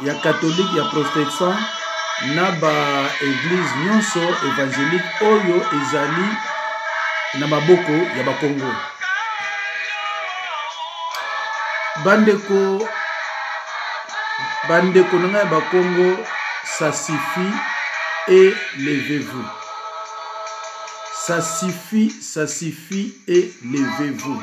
ya katolike ya protestant na baeglize nyonso evangelique oyo ezali na maboko ya bakongo bandeko bandeko na ngai ya bakongo ça suffit et levez-vous ça suffit ça suffit et levez-vous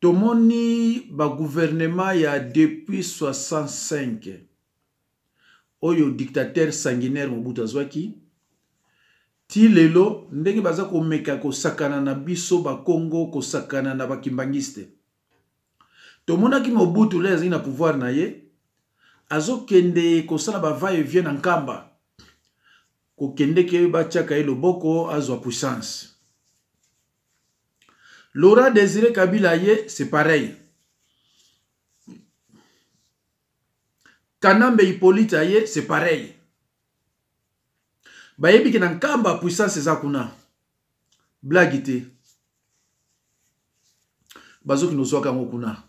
tomoni baguvernema ya depuis 65 oyo dictateur sanguinaire mobutu azwaki ti lelo ndenge baza komeka kosakana na biso bakongo kosakana na bakimbangiste tomonaki mobutu le azali na pouvoir na ye azokende kosala bava evie na nkamba kokendeke batiaka ye loboko azwa puissance Laura Desire Kabila ye c'est pareil. Kanambe Hippolyte aye c'est pareil. Bayebi ke na nkamba puissance eza kuna. Blague te. Bazoki nozwaka yango kuna.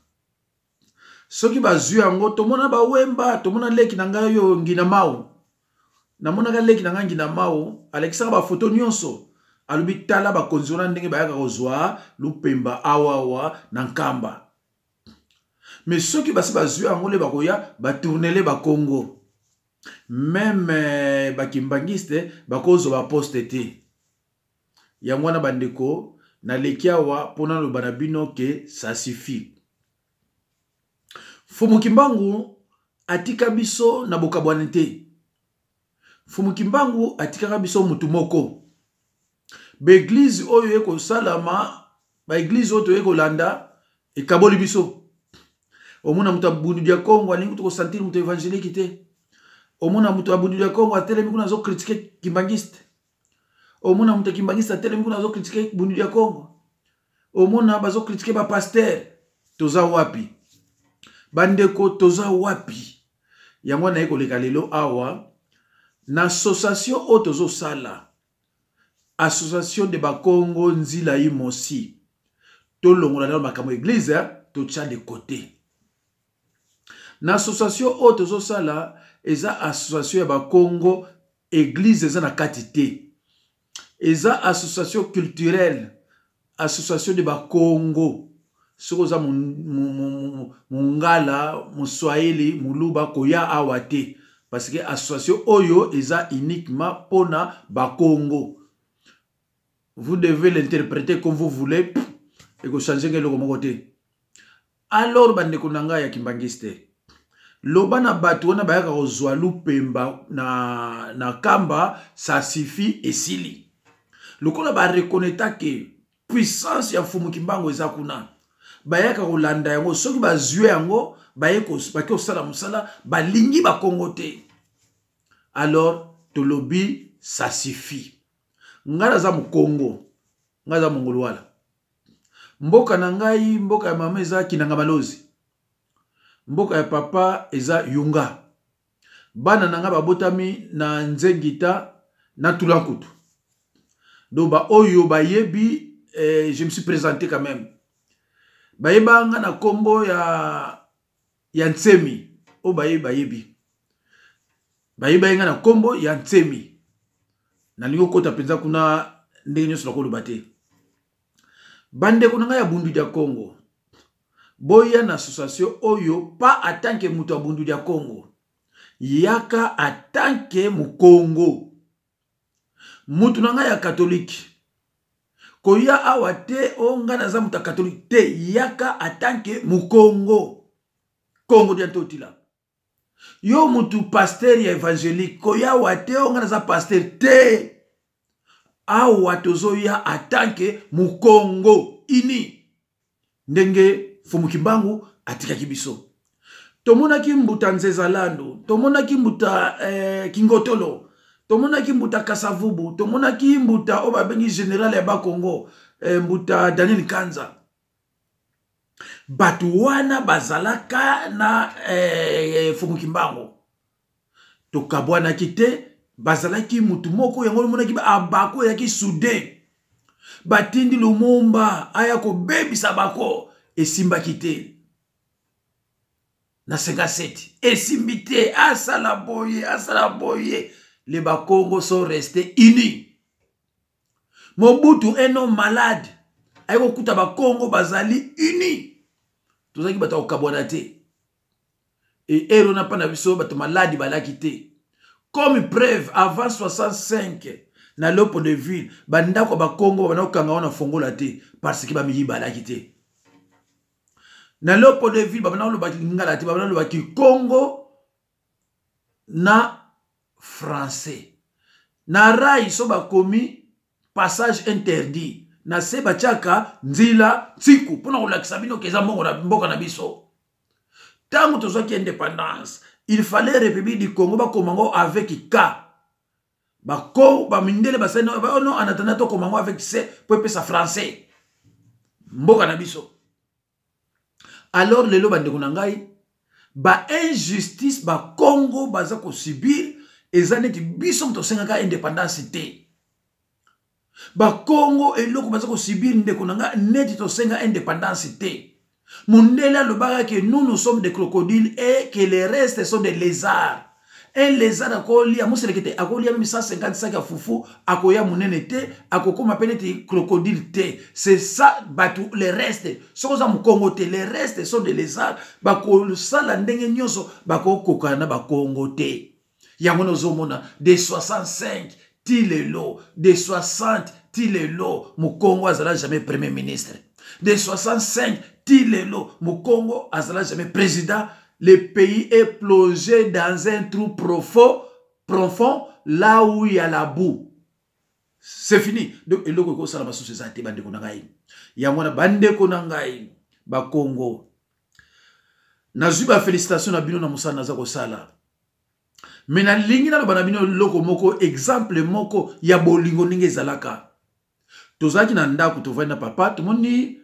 soki bazwi yango tomona bawemba tomona leki na ngai oyo ngina mau namonaka leki na ngai ngina mau alekisaka bafoto nyonso alobi tala bakonzi wana ndenge bayaka kozwa lupemba awawa na nkamba me soki basi bazwi yango nde bakoya batournele bakongo meme eh, bakimbangiste bakozwa baposte te yango wana bandeko naleki awa mpo naloba na bino ke ça suffit mfumu kimbangu atika biso na bokabwani te mfumu kimbangu atikaka biso motu moko baeglize oyo ye kosalama baeglize oyo toye kolanda ekaboli biso omona moto ya bundu ya kongo alingi kutu kosantire moto evangelike te omona moto ya bundu ya kongo atelemi kuna azokritike kimbangiste omona moto akimbangisi atelemi kuna azokritike bundu ya congo omona bazokritike bapaster toza wapi bandeko toza wapi yango naye koleka lelo awa na association oyo tozosala association de bakongo nzila imosi tolongola nano makambo ya eglize eh, totya de kote na association oyo tozosala eza association ya bakongo eglise eza na kati te eza association culturelle association de bakongo soki oza mongala moswahili moluba koya awa te parce que association oyo eza uniquement mpona bakongo vous devez l'interpréter comme vous voulez ekochange nga eloko moko te alors bandeko na ngai ya kimbangiste loba na bato wana bayaka kozwa lupemba na, na kamba ça suffit esili lokola barekoneta ke puissance ya mfumu kimbangu eza kuna bayaka kolanda yango soki bazwi yango bake kosala mosala balingi bakongo te alors tolobi ça suffit ngai naza mokongo ngai aza mongoluwala mboka na ngai mboka ya mama eza kinanga malozi mboka ya papa eza yunga bana na ngai babotami na nzengita na tulankutu donc baoyo bayebi eh, je me suis présenté quand même bayebanga na nkombo ya ya nsemi oyo bayebi bayebi bayebi bayenga na nkombo ya nsemi nalingi okota mpenza kuna ndenge nyonso nakoloba te bandeko na ngai ya bundu ya congo boya na association oyo pa atanke moto ya bundu ya congo yaka atanke mokongo moto na ngai ya katolike koya awa te o oh, ngai naza moto ya katolike te yaka atanke mokongo kongo dia totila yo motu paster ya evangelique koya awa te o oh, ngai naza paster te awa tozoya atanke mokongo ini ndenge mfumu kimbangu atikaki biso tomonaki mbuta nzeza lando tomonaki mbuta eh, kingotolo tomonaki mbuta kasavubu tomonaki mbuta oyo babengi general ya bakongo eh, mbuta daniel kanza bato wana bazalaka na eh, eh, fumukimbango tokabwanaki te bazalaki motu moko yango omonaki abako eyaki soudain batindi lumumba aya kobebisa bako esimbaki te na 57 esimbi te asala boye asala boye le bakongo sont reste unis mobutu un homme malade aye kokuta bakongo bazali unis tozalaki bato ya kokabwana te et ero na pana biso bato maladi balaki te comme preuve avant 65 na lopo de ville bandako ya bakongo babanda kokanga wana fongola te parce que bamiyi balaki te na lopo de ville babanda koloba lingala te babanda koloba kikongo na français na rai so bakomi passage interdit na se batiaka nzila nsiku mpo na kolakisa bino ke eza mboka na biso ntango tozwaki indépendance il fallait république du congo bakoma ngo avec ka bako bamindele basali no oh non anatanda tokoma ngo avec se mpo epesa français mboka na biso alors lelo bandeko na ngai bainjustice bakongo baza kosubir eza neti biso moto tosengaka indépendance te bakongo eloko baza kosibir ndeko na nga neti tosenga indépendance te mundele alobaka ke nous nous sommes des crocodiles et que les restes sont des lézards un lézard akolia moseleke te akolia meme 150 sac ya fufu akoya monene te akokoma mpe neti crocodile te c'est ça bato les restes soki oza mokongo te les restes sont des lézards bakosala ndenge nyonso bakokokana na bakongo te yango na ozomona de 65 ti lelo de 60 ti lelo mokongo azala jamais premier ministre de 65 ti lelo mokongo azala jamais président le pays est plongé dans un trou profond, profond là où il y a la boue c'est fini donc eloko ekosala basusu eza te bandeko na ngai yango wana bandeko na ngai bakongo nazwi ba felicitation na bino na mosala naza kosala me nalingi naloba na bino eloko moko exemple moko ya bolingo ndenge ezalaka tozalaki na ndako tovandi na papa tomoni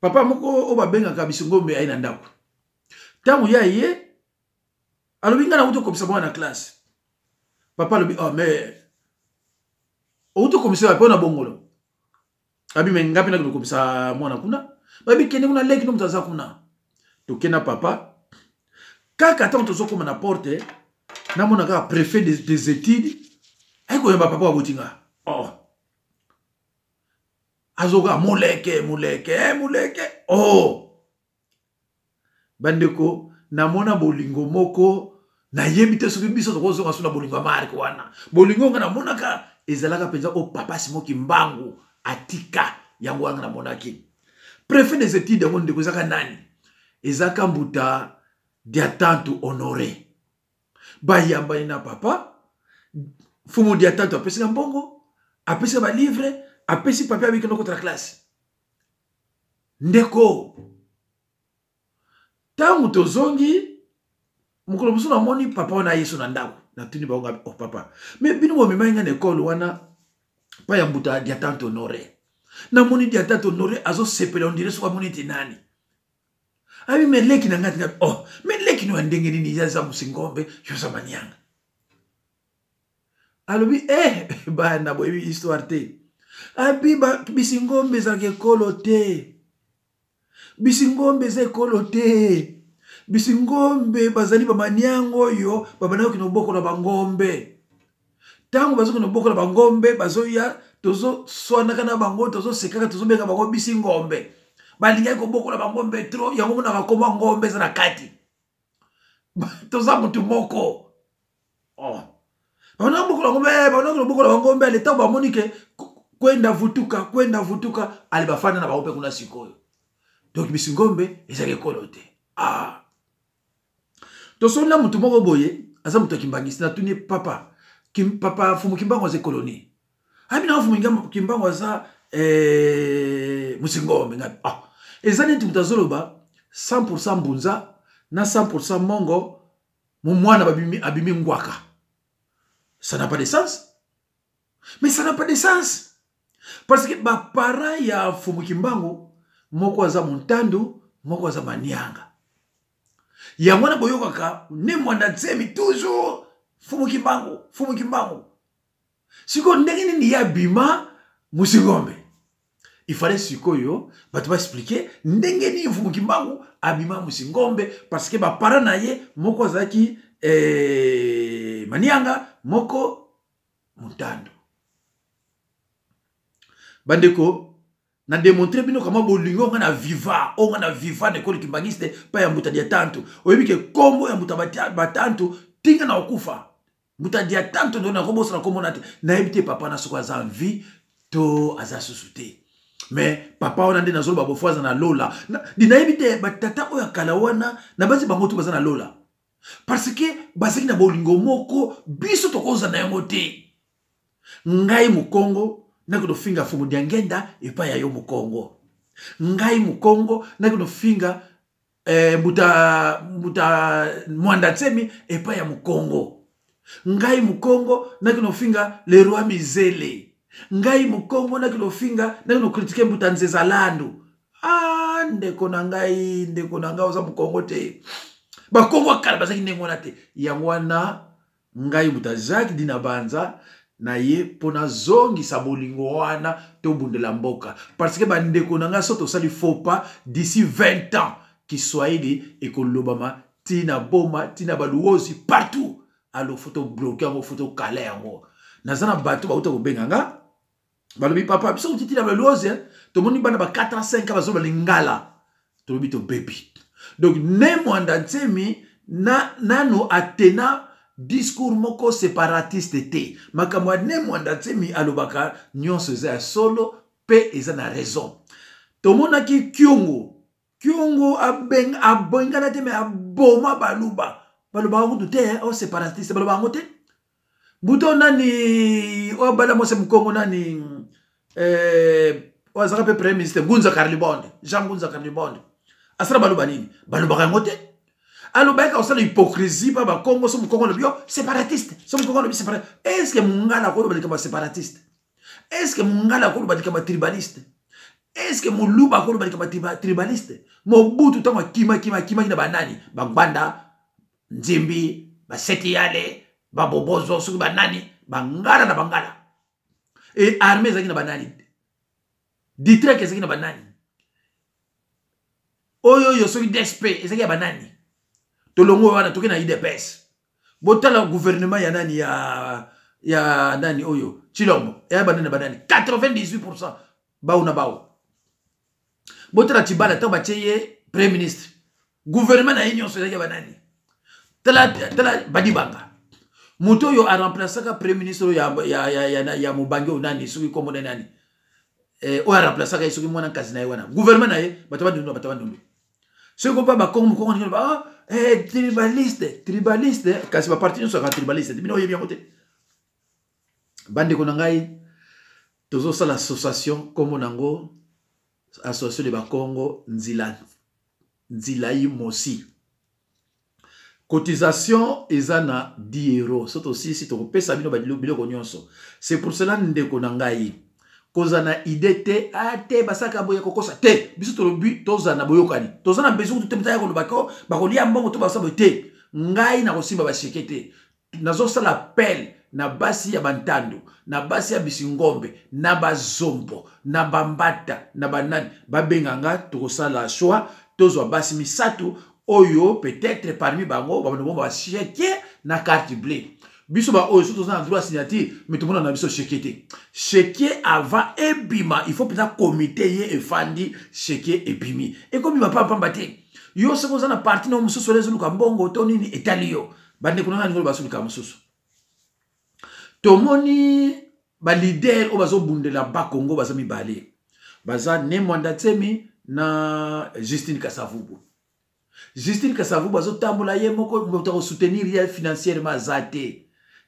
papa moko oyo babengaka bisingombe aye na ndako ntango ya ye alobi ngai nauti okobisa mwana na classe papa alobi oh, mais outi okomisa wapi mpo na bongolo abi me ngapi nakende kokobisa mwana kuna babi kende kuna leki no moto aza kuna toke na papa kaka ntango tozokoma na porte namona kaka prefet des, des études ayikoyamba papa aboti nga oh. azoka moleke moleke eh, moleke oh. bandeko namona bolingo moko nayebi te soki biso tokozonga so na bolingo ya marke wana bolingo nga namonaka ezalaka mpenza o papa simo kimbangu atika yango wana namonaki prefet des études yango ndeko ezaka nani ezaka mbuta diatantu honore bayambani na papa fumu diatantu apesaka mbongo apesaka balivre apesi papier abiki nokotala classe ndeko ntango tozongi mokolo mosusu namoni papa wana yesu na ndako natuni bango ngabi oh papa me bino bomemaki ngai na ekole wana mpa ya mbuta diatante honore namoni diatante honore azosepela ondire soki amoni ete nani abi me leki na ngai ngabi oh me leki no ya ndenge nini yaza mosingombe yoza manianga alobi eh bana boyebi histoire te abi bisingombe ezalaka ekolo te bisingombe eza ekolo te bisingombe bazali bamaniango oyo babandaki kokende kobokola bangombe ntango bazokende kobokola bangombe bazoya tozoswanaka na bango tozosekaka tozobenga bango bisi ngombe balingaki kobokola bangombe tro yango monaka koma ngombe eza na kati toza motu moko oh. bana mbokola ngombe eh, bana mbokola bangombe ale ntango bamoni ke kwenda vutuka kwenda vutuka ale bafanda na bango mpe kuna sikoyo donc bisingombe ezali ekolo te ah. tosonda motu moko boye aza moto ya kimbangisi natuni papa kim, papa fumu kimbangu aza ekolo nini abi nanga fumu kimbangu aza eh, mosingombe ngabi ah. eza neti moto azoloba 100 mbunza na 100 mongo mwana babimi abimi ngwaka ça n'a pas de sens mais ça n'a pas de sens parce que baparent ya fumu kimbangu moko aza montando moko aza manianga yango wana boyokaka ne mwanda nsemi toujours fumu kimbangu fumu kimbangu sikoyo ndenge nini ye abima musingombe il fallait sikoyo bato baexplike ndenge nini mfumu kimbangu abima musingombe parce que baparent na ye moko azalaki eh, manianga moko montando bandeko na demontre bino kama bolingo nga na viva o nga na viva na ekolo kimbangiste mpa ya mbuta dia tantu oyebi ke nkombo ya mbuta batantu tinga na okufa mbuta dia tanto ndo nakobosana komona te nayebi te papa na soko aza en vie to aza susu te mais papa wana nde nazoloba bofo aza na lola di nayebi te batata oyo ya kala wana nabanzi bango to baza na lola parce que bazalaki na bolingo moko biso tokozala na yango te ngai mokongo nakoki kofinga fumu diangenda epai ya yo mokongo ngai mokongo nakoki kofinga eh, mbuta mbuta mwanda nsemi epai ya mokongo ngai mokongo naki nofinga le roi mizele ngai mokongo naki nofinga naki nokritike mbuta nzeza landu ah, ndeko na ngai ndeko na ngai oza mokongo te bakongo ya kala bazalaki ndenge wana te yango wana Ngai Mbuta Jacques Dinabanza na ye mpo nazongisa bolingo wana tobundela mboka parce que bandeko na ngai so tosali faux pas d'ici 20 ans kiswahili ekolobama tina boma tina baluozi partout alo fo tobloke yango fo tokala yango naza na bato bauta kobenga nga balobi papa biso kotiti na balose tomoni bana ba 4 ans 5 ans bazoloba lingala tolobi tobebi donc ne mwanda nsemi na, nano atena discours moko separatiste te makambo ya ne mwanda nsemi alobaka nyonso eza ya solo mpe eza na raison tomonaki kyungu kiongo aboingana te me aboma baluba balobaka kutu te o oh, separatiste balobaka yango te buto nani oyo oh, abala mwasi mokongo nani eh, oyo oh, azaka mpe premier ministre gunza carlibonde jean gunza carlibonde asala baloba nini balobaka yango te alobaki akosala hypocrisie mpa bakongo so mokongo alobi yo separatiste so mokongo alobi separatiste estce mongala akoyeba likambo ya separatiste est ce que mongala akoloba likambo ya tribaliste est ce que moluba akoloba likambo ya tribaliste mobutu ntango akimaki akimaki na banani bagbanda nzimbi baseti yale babobozo soki banani bangala na bangala e armée ezalaki na banani ditrek ezalaki na banani oyo oyo soki dsp ezalaki ya banani tolongo wana toki na idps botala gouvernement ya nani ya ya nani oyo chilombo eya banani na banani 98 pourcent bao na bao botala chibala ntango batye ye premier ministre gouvernement na ye nyonso ezalaki ya banani tala tala badibanga moto oyo aremplaçaka premier ministre oyo ya, ya, ya, ya, ya, ya mobange oyo nani soki nkombo nde nani eh, oyo aremplaçaka ye soki mwana nkasi na ye wana gouvernement na ye bato bandundu na bato bandundu soki kopa bakongo mokongo ndenge ba ah, eh, tribaliste tribaliste kasi baparti nyonso yaka tribaliste bino oyebi yango te bandeko na ngai tozosala association nkombo na yango association de bakongo nzila nzilai mosi cotisation eza na diero so tosilisi tokopesa bino biloko nyonso c'est pour cela ndeko na ngai kozala na idée te a ah, te basalaka boye kokosa te biso tolobi tozala na boyokani toza na besoin kutu te motaya koloba ko bakolia mbongo to basala boye te ngai nakosimba basheke te nazosala appel na basi ya bantando na basi ya bisingombe na bazombo na bambata na banani babenga nga tokosala shwa tozwa basi misato oyo peut-être parmi bango babandomo basheke na carte bleu biso baoyo soki toza na droit ya signature me tomona na biso sheke te sheke avant ebima il faut mpenza komite ye efandi sheke ebimi ekobima pampamba te yo soki oza na parti na yo mosusu wana ezoluka mbongo to nini etali yo bandeko na ngai ningolo baso likambo mosusu tomoni balider oyo bazobundela bakongo baza mibale baza ne mwanda tsemi na justine kasavubu justine kasavubu azotambola ye moko moto akosoutenir ye financièrement aza te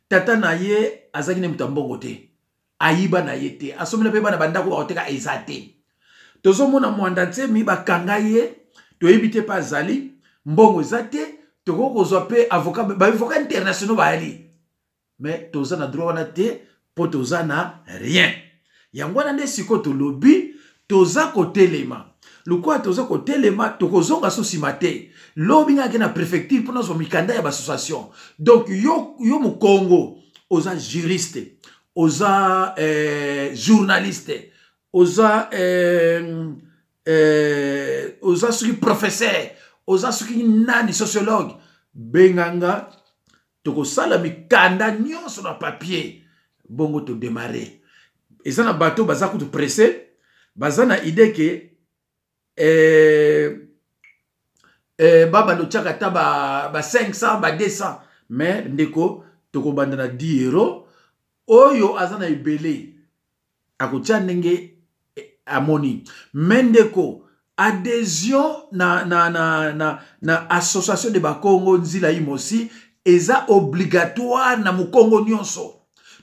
tata na ye azalaki ne moto ya mbongo te ayiba na ye te asombela mpe bana bandako bakoteka eza te tozomona mwanda nsemi bakanga ye toyebi te mpe azali mbongo eza te tokoki kozwa mpe avoka baavoka internationaux bayali me toza na droit wana te mpo toza na rien yango wana nde sikoyo tolobi toza kotelema lokola toza kotelema tokozonga so nsima te lobi ngai ake na préfecture mpo nazwa mikanda ya baassociation donc yo, yo mokongo oza juriste oza eh, journaliste oza eh, eh, oza soki professeur oza soki nani sociologue benganga tokosala mikanda nyonso na papier bongo todemare eza na bato baza kutu presse baza na idee ke eh, eh, babanda otyaka ata ba, ba 500 ba 200 mais ndeko tokobanda na 10 euro oyo aza na ebele akotia ndenge eh, amoni me ndeko adhesion na, na, na, na, na association de bakongo nzila imosi eza obligatoire na mokongo nyonso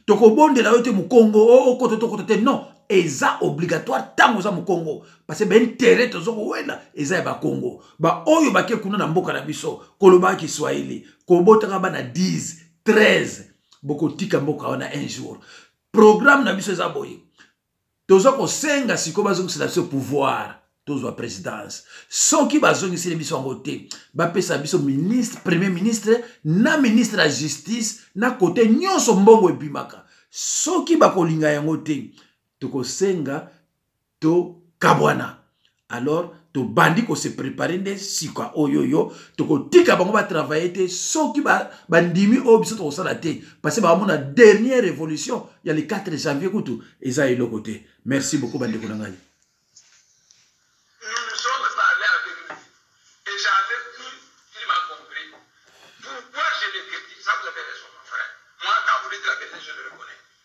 tokobondela yo te mokongo oh, okota oh, tokota te non eza obligatoire ntango oza mokongo parce que baintere tozo kowela eza ya bakongo baoyo bake kuna na mboka na biso kolobaka kiswahili kobotaka bana 10 13 bokotika mboka wana un jour programme na biso eza boye toza kosenga sikoyo bazongisela biso pouvoir tozwa présidence soki bazongiseli biso yango te bapesa biso ministre premier ministre na ministre ya justice na kote nyonso mbongo ebimaka soki bakolinga yango te tokosenga tokabwana alors tobandi kose prépare nde sika oyo yo tokotika bango batravaille te soki bandimi ba oyo biso tokosala te parce baamona dernière révolution ya le 4 janvier kutu eza eloko te merci beaucoup bandeko na ngai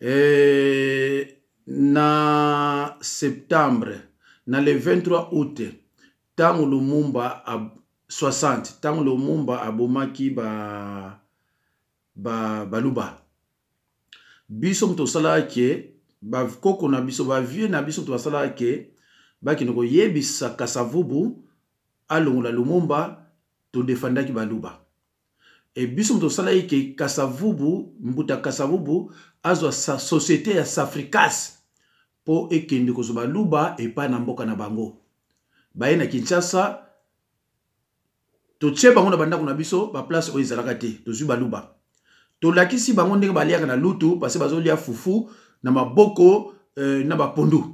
eh, na septembre na le 23 août ntango lumumba a 60 ntango lumumba abomaki ba, ba, baluba biso moto osalaka ke bakoko na biso bavie na biso moto basalaka ke bakende koyebisa kasavubu alongola lumumba todefandaki baluba e biso moto tosalaki ke kasavubu mbuta kasavubu azwa sa société ya safricas mpo ekende kozwa baluba epai na mboka na bango baye na kinshasa totie bango na bandako na biso baplace oyo ezalaka te tozwi baluba tolakisi bango ndenge baliaka na lutu parce bazolia fufu na maboko euh, na bapondu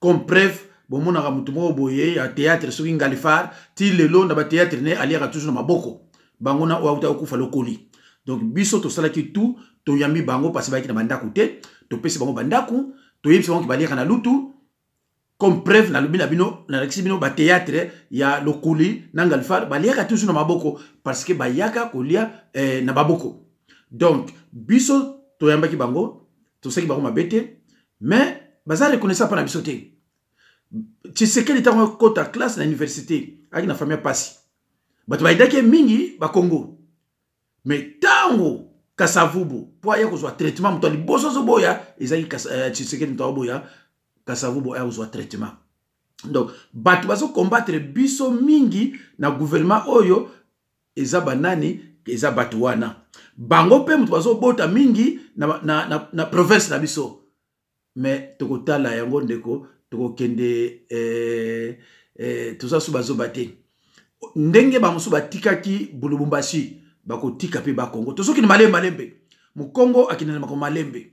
comme preuve bomonaka motu moko boye ya théâtre soki ngalifar ti lelo na bathéâtre ne aliaka toujours na maboko bango na oyo auta okufa lokoli donc biso tosalaki tout toyambi bango mpasi bayaki na bandako te topesi bango bandako toyebisi bango ke baliaka na lutu comme preuve nalobi na bino nalakisi bino bathéâtre ya lokuli na ngalifar baliaka toujours na maboko parce que bayaka kolia eh, na maboko donc biso toyambaki bango tosaki bango mabe te mais baza reconnaissant mpa na biso te tshisekedi ntango akota classe na université ayaki na famille ya mpasi bato bayidaki ye mingi bakongo mais ntango kasavubu mpo aya kozwa traitement moto ya liboso azoboya ezalaki eh, tshisekedi moto aoboya kasavubu aya kozwa traitement donc bato bazokombattre biso mingi na gouvernement oyo eza banani eza bato wana bango mpe moto bazobota mingi na, na, na, na province na biso me tokotala yango ndeko tokokende eh, eh, toza so bazoba te ndenge bamosusu batikaki bulubumbasi bakotika mpe bakongo tozokende malembe malembe mokongo akende na makambo malembe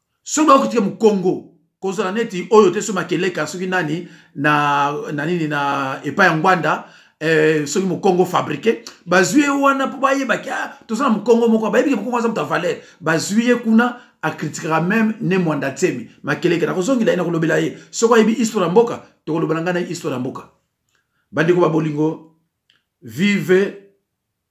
soki bakokitike mokongo kozala neti oyo te soki makeleka soki nani na, na nini na epai ya ngwanda eh, soki mokongo fabrike bazwi ye wana mpo bayebaki ah, toza na mokongo moko bayebiki mokongo aza moto ya valeur bazwi ye kuna akritikaka meme ne mwanda tsemi makeleke nakozongela ye nakolobela ye soki ayebi histoire ya mboka tokolobela ngai na histoire ya mboka bandeko babolingo vive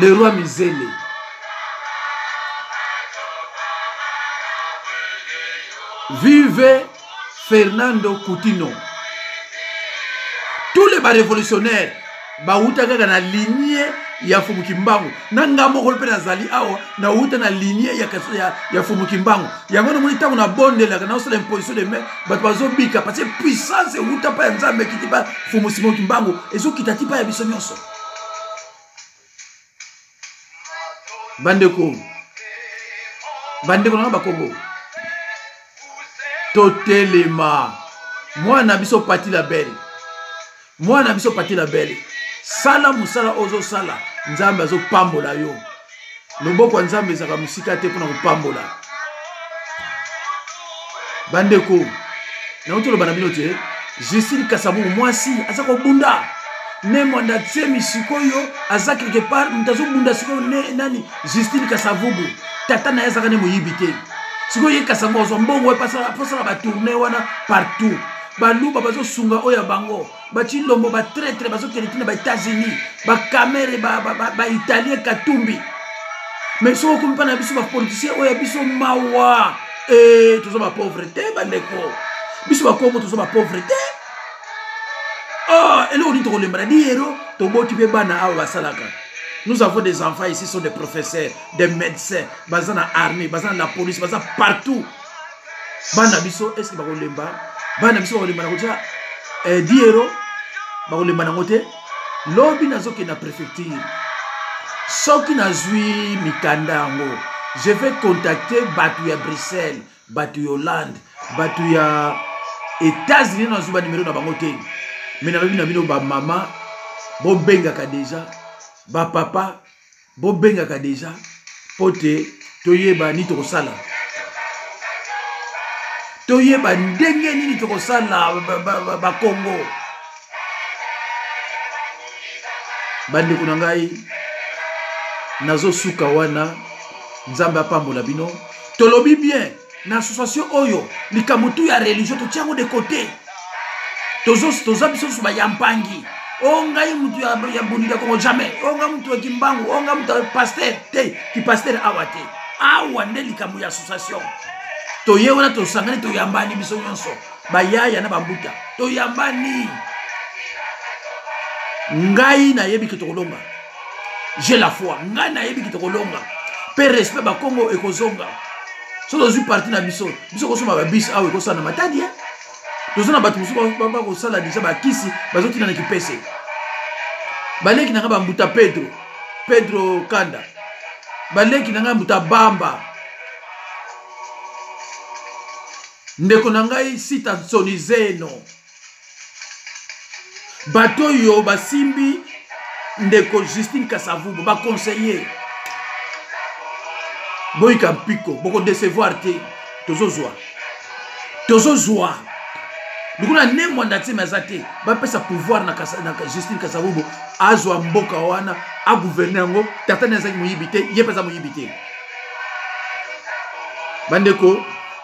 le roi mizele vive fernando coutinho tous les barévolutionnaires bawuta kaka na linie ya fumuki mbangu na nga moko mpe nazali awa nawuta na linie ya, ya, ya fumuki mbangu yango namoni ntango nabondelaka naosala imposition de mai bato bazobika parce que puissance ewuta mpa ya nzambe ekiti mpa fumuki mbangu ezokita ti mpa ya biso nyonso bandeko bandeko nanga bakongo totelema mwana na biso pati la belle mwana na biso pati la belle sala mosala ozosala nzambe azopambola yo loboko ya nzambe ezalaka mosika te mpona kopambola bandeko nauti oloba na bino te justine kasabubu mwasi aza kobunda ne mwanda tsemi sikoyo aza quelque part moto azobunda sikoyo ne nani justine kasavubu tata na ye azaka ne moyibi te sikoyo ye kasavubu azwa mbongo ye mpo asala batourne wana partout baluba bazosunga oyo ya bango bacilombo batraitre bazokende ti na baétats-unis bakamere baitalien katumbi mais soki okomi mpa na biso bapoliticien oyo ya biso mawa e eh, toza bapauvre te bandeko biso bakongo toza bapauvre te ah, eloko nini tokolemba na diyero toboti mpe bana awa basalaka nous avons des enfants ici sont des professeurs des médecins baza na armée baza na la police baza partout bana biso est ce que bakolemba bana biso bakolemba na kotya eh, diero bakolemba nango te lobi nazokende na préfecture soki nazwi mikanda yango je vais contacter bato ya bruxelles bato ya hollande bato ya états-unis nazwi banimero na bango te me nalobi na bino bamama bobengaka deja bapapa bobengaka deja mpo te toyeba nini tokosala toyeba ndenge nini tokosala bakongo bandeko na ngai nazosuka wana nzambe apambola bino tolobi bien na association oyo likambo tu ya religion totia yango de cote toza biso susu bayampangi o oh, ngai motu ya boni ya kongo jamais o oh, ngai motu ya kimbangu o oh, ngai motu ya paster te kipaster awa te awa nde likambo ya association toye wana tosangani toyambani biso nyonso bayaya na bambuta toyambani ngai nayebi ke tokolonga je la foi ngai nayebi ki tokolonga mpe respect bakongo ekozonga soki tozwi parti na biso biso kosomba babis awa ekosala na matadi e toza na bato mosusu bakosala deja bakisi bazotina na kipese baleki na ngai bambuta pedro pedro kanda baleki na ngai mbuta bamba ndeko na ngai sita nsoni zeno bato oyo basimbi ndeko justine kasavubu baconseiller boyika mpiko bokodecevoir te tozozwa tozozwa lokola ne mwanda nsemi aza te bapesa pouvoir na, kasa, na justine kasavubu azwa mboka wana agouverne yango tata ne azaki moyibi te ye mpe aza moyibi te bandeko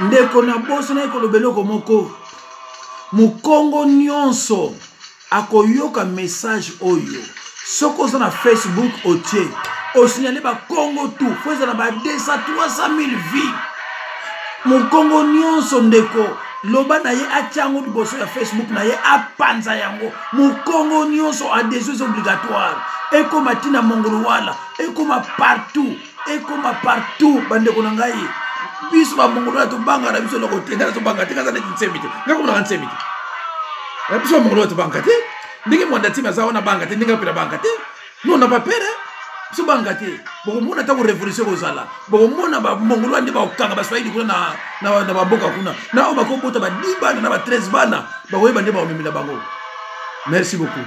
ndeko na boso naye koloba eloko moko mokongo nyonso akoyoka message oyo soki oza na facebook otie osignale bakongo tu po ezala ba 200 300 mille vie mokongo nyonso ndeko loba na ye atya yango liboso ya facebook na ye apanza yango mokongo nyonso adhesion eza obligatoire ekoma ntina mongolo wala ekoma partout ekoma partout bandeko na ngai biso bamongolola tobanga na biso eloko te ndana tobanga te kaza neti nsemi te ngai komonaka nsemi te na biso bamongolola tobanga te ndenge mwanda timi aza wana banga te ndenge apela banga te no na bapere biso banga te bokomona ntango révolution ekozala bokomona bamongolola nde bakokanga baswahili kuna na bamboka kuna na oyo bakobota ba 10 bana na ba 13 bana bakoyeba nde bakomemela bango merci beaucoup